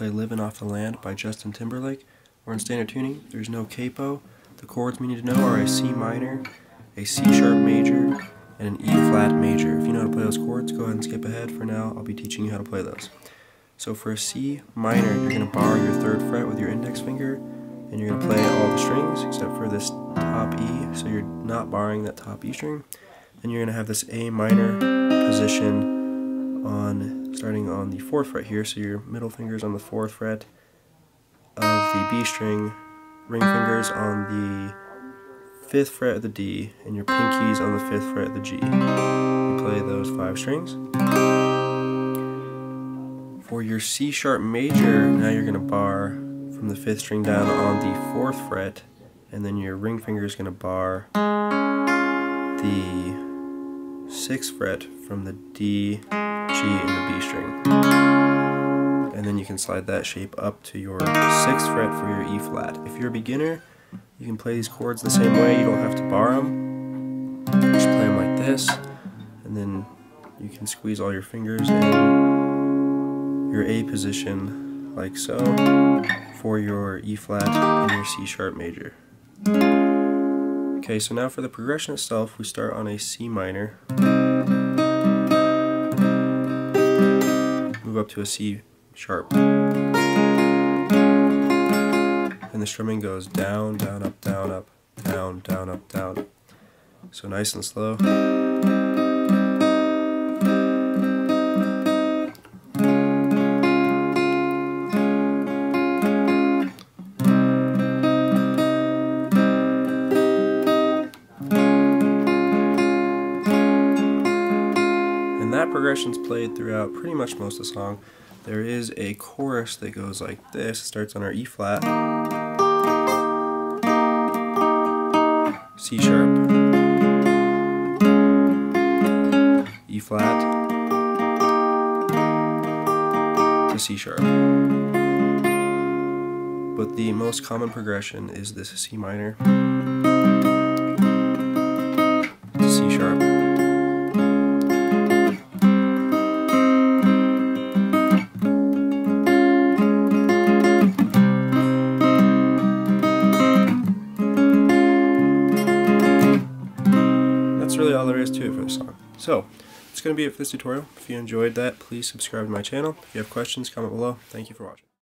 Off the Land by Justin Timberlake. We're in standard tuning. There's no capo. The chords we need to know are a C minor, a C sharp major, and an E flat major. If you know how to play those chords, go ahead and skip ahead. For now, I'll be teaching you how to play those. So for a C minor, you're going to bar your third fret with your index finger, and you're going to play all the strings except for this top E, so you're not barring that top E string. And you're going to have this A minor position on starting on the fourth fret here, so your middle finger's on the fourth fret of the B string, ring fingers on the fifth fret of the D, and your pinkies on the fifth fret of the G. You play those five strings. For your C sharp major, now you're going to bar from the fifth string down on the fourth fret, and then your ring finger is going to bar the sixth fret from the D, G, and string. And then you can slide that shape up to your sixth fret for your E flat. If you're a beginner, you can play these chords the same way. You don't have to bar them. Just play them like this, and then you can squeeze all your fingers in your A position like so for your E flat and your C sharp major. Okay, so now for the progression itself, we start on a C minor, move up to a C sharp, and the strumming goes down, down, up, down, up, down, down, up, down. So nice and slow. That progression's played throughout pretty much most of the song. There is a chorus that goes like this. It starts on our E flat, C sharp, E flat, to C sharp. But the most common progression is this C minor there is to it for the song. So, it's going to be it for this tutorial. If you enjoyed that, please subscribe to my channel. If you have questions, comment below. Thank you for watching.